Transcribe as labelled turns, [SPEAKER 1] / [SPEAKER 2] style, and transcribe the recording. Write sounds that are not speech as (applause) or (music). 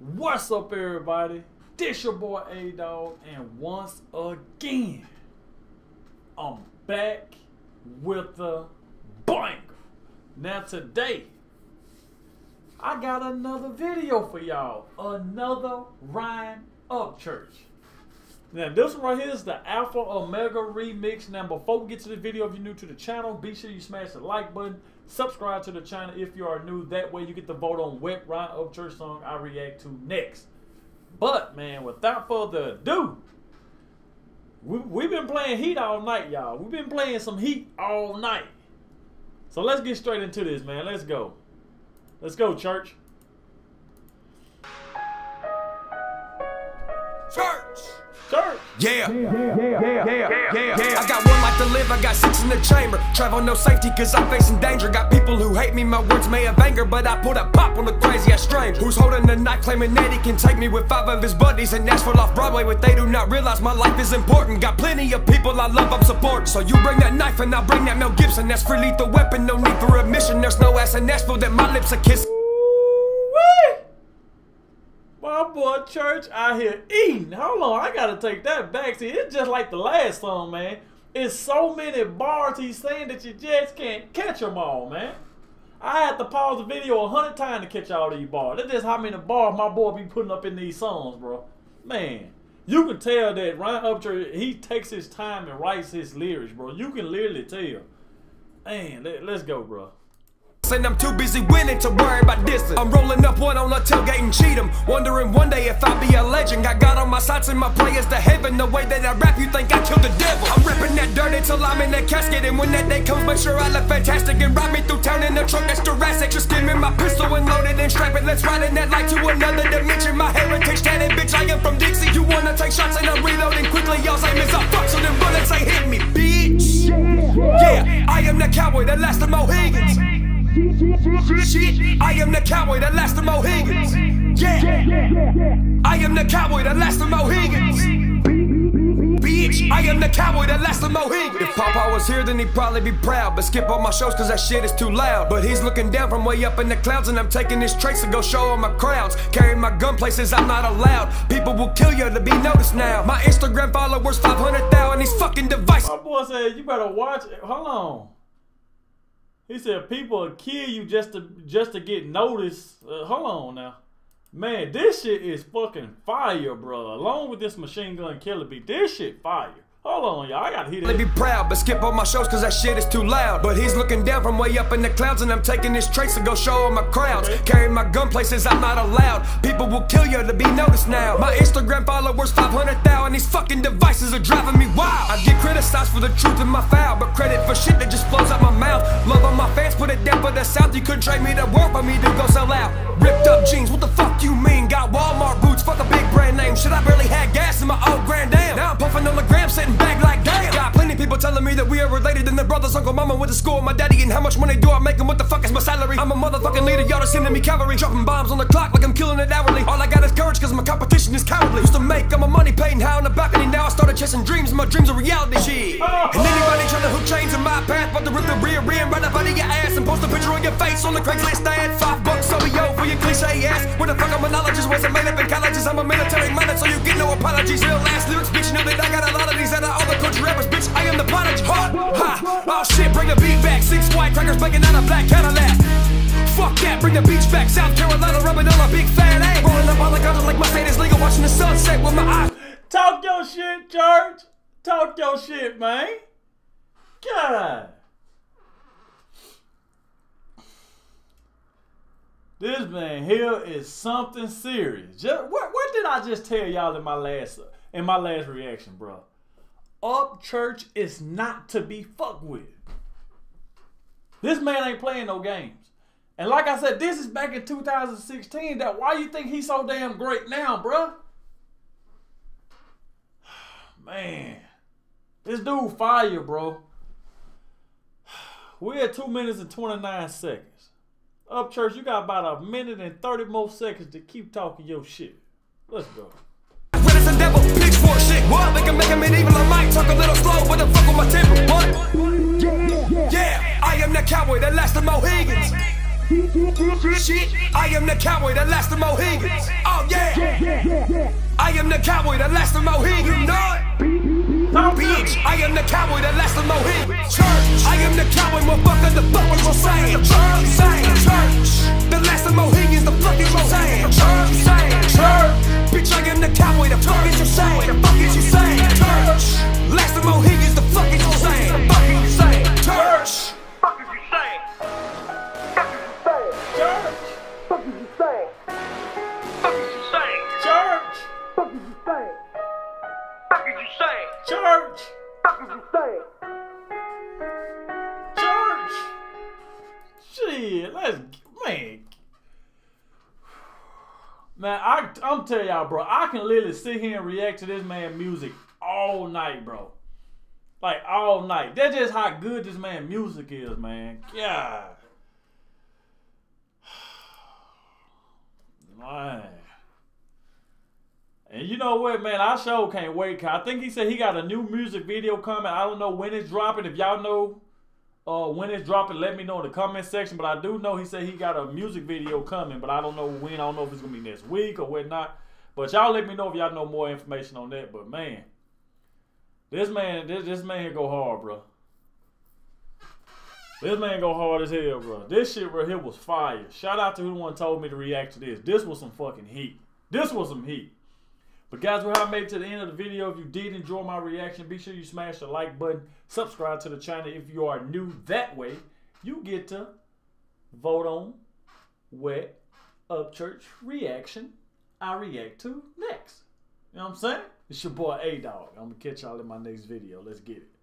[SPEAKER 1] What's up, everybody? This your boy Adogg, and once again, I'm back with the banger. Now today, I got another video for y'all. Another Ryan Upchurch. Now this one right here is the Alpha Omega remix. Now before we get to the video, if you're new to the channel, be sure you smash the like button. Subscribe to the channel if you are new. That way you get to vote on what Ryan Upchurch song I react to next. But man, without further ado, we, we've been playing Heat all night, y'all. We've been playing some Heat all night. So let's get straight into this, man. Let's go. Let's go, church.
[SPEAKER 2] Church.
[SPEAKER 1] Church.
[SPEAKER 2] Yeah. Yeah, yeah, yeah, yeah, yeah. I got one life to live, I got six in the chamber. Travel no safety, cause I'm facing danger. Got people who hate me, my words may have anger, but I put a pop on the crazy ass stranger. Who's holding the knife, claiming that he can take me with five of his buddies in Nashville off Broadway, but they do not realize my life is important. Got plenty of people I love, I'm supporting. So you bring that knife and I'll bring that Mel Gibson. That's free lethal weapon, no need for admission. There's no ass in Nashville that my lips are kissing.
[SPEAKER 1] Woo! My boy Church out here eating. Hold on, I gotta take that back. See, it's just like the last song, man. It's so many bars he's saying that you just can't catch them all, man. I had to pause the video a hundred times to catch all these bars. That's just how many bars my boy be putting up in these songs, bro. Man, you can tell that Ryan Upchurch, he takes his time and writes his lyrics, bro. You can literally tell. Man, let, let's go, bro.
[SPEAKER 2] And I'm too busy winning to worry about this. I'm rolling up one on a tailgate and cheat 'em. Wondering one day if I'll be a legend. I got on my sides and my prayers to heaven. The way that I rap, you think I killed the devil. I'm ripping that dirt until I'm in that casket. And when that day comes, make sure I look fantastic. And ride me through town in a truck that's Jurassic. Just give me my pistol and load it and strap it. Let's ride in that light to another dimension. My heritage tatted, bitch. I am from Dixie. You wanna take shots and I'm reloading quickly. Y'all's aim is up. Fuck, so then bullets ain't hit me, bitch. Yeah, I am the cowboy that last of Mohicans. I am the cowboy that last the Mohicans. Yeah, I am the cowboy that last the Mohicans. Bitch, I am the cowboy that last the Mohicans. If Papa was here, then he'd probably be proud. But skip all my shows cause that shit is too loud. But he's looking down from way up in the clouds, and I'm taking his traits to go show all my crowds. Carry my gun places I'm not allowed. People will kill you to be noticed now. My Instagram followers 500,000, these fucking devices.
[SPEAKER 1] My boy said, you better watch it. Hold on. He said people will kill you just to just to get noticed. Uh, hold on now. Man, this shit is fucking fire, bro. Along with this machine gun killer beat, this shit fire. Hold on, y'all. I gotta hear that.
[SPEAKER 2] be proud, but skip all my shows cause that shit is too loud. But he's looking down from way up in the clouds, and I'm taking his trace to go show all my crowds.
[SPEAKER 1] Okay.
[SPEAKER 2] Carrying my gun places I'm not allowed. People will kill you to be noticed now. My Instagram followers 500,000, these fucking devices are driving me wild. I get criticized for the truth in my foul, but credit for shit that just flows out my mouth. Love on my fans, put it down for the south. You couldn't trade me the world for me to go sell out. Ripped up jeans, what the fuck you mean? Got Walmart boots, fuck a big brand name. Shit, I barely had gas in my old Grand Am. Now I'm puffing on the gram, sitting back like damn. Got plenty people telling me that we are related. And their brothers, uncle, mama went to school my daddy. And how much money do I make? And what the fuck is my salary? I'm a motherfucking leader, y'all are sending me cavalry. Dropping bombs on the clock like I'm killing it hourly. All I got is courage, cause my competition is cowardly. Used to make all my money painting high on the balcony. Now I started chasing dreams, my dreams are reality. Shit. And anybody trying to hook chains in my path, but to rip the rear end right up out of your ass and post a picture on your face on the Craigslist ad. Five bucks OBO for your cliche ass. Where the fuck I'm a knowledge wasn't made up in colleges. I'm a military minded, so you get no apologies. Real ass lyrics, bitch. You know that I got a Oh shit, bring the beat back. Six white crackers banging out a black Cadillac. Fuck that, bring the beach back. South Carolina, rubbing on a big fat ass. Rolling up all the guns like Mercedes legal, watching the sunset with my eyes.
[SPEAKER 1] Talk your shit, George. Talk your shit, man. God. This man here is something serious. Just, what, what did I just tell y'all in my last in my last reaction, bro? Upchurch is not to be fucked with. This man ain't playing no games. And like I said, this is back in 2016. That why you think he's so damn great now, bruh? (sighs) Man, this dude fire, bro. (sighs) We're at two minutes and 29 seconds. Upchurch, you got about a minute and 30 more seconds to keep talking your shit. Let's go.
[SPEAKER 2] Pitchfork shit. What? They can make a medieval. I might talk a little slow, but the fuck with my temper. What? Yeah, I am the cowboy that last the Mohicans. Shit, I am the cowboy that last the Mohicans. Oh, yeah. I am the cowboy, the last Mohin, you know. Bitch, I am the cowboy, the last of Mohin. Church, I am the cowboy, motherfucker, the Fuck is you saying? Church.
[SPEAKER 1] Shit, let's man. Man, I I'm telling y'all, bro. I can literally sit here and react to this man music all night, bro. Like all night. That's just how good this man music is, man. God. (sighs) Man. And you know what, man? I sure can't wait. I think he said he got a new music video coming. I don't know when it's dropping. If y'all know uh, when it's dropping, let me know in the comment section. But I do know he said he got a music video coming, but I don't know when. I don't know if it's gonna be next week or whatnot. But y'all let me know if y'all know more information on that. But man, this man, this, this man go hard, bro. This man go hard as hell, bro. This shit right here was fire. Shout out to who the one told me to react to this. This was some fucking heat. This was some heat. But guys, we have made it to the end of the video. If you did enjoy my reaction, be sure you smash the like button. Subscribe to the channel if you are new. That way, you get to vote on what Upchurch reaction I react to next. You know what I'm saying? It's your boy Adogg. I'm gonna catch y'all in my next video. Let's get it.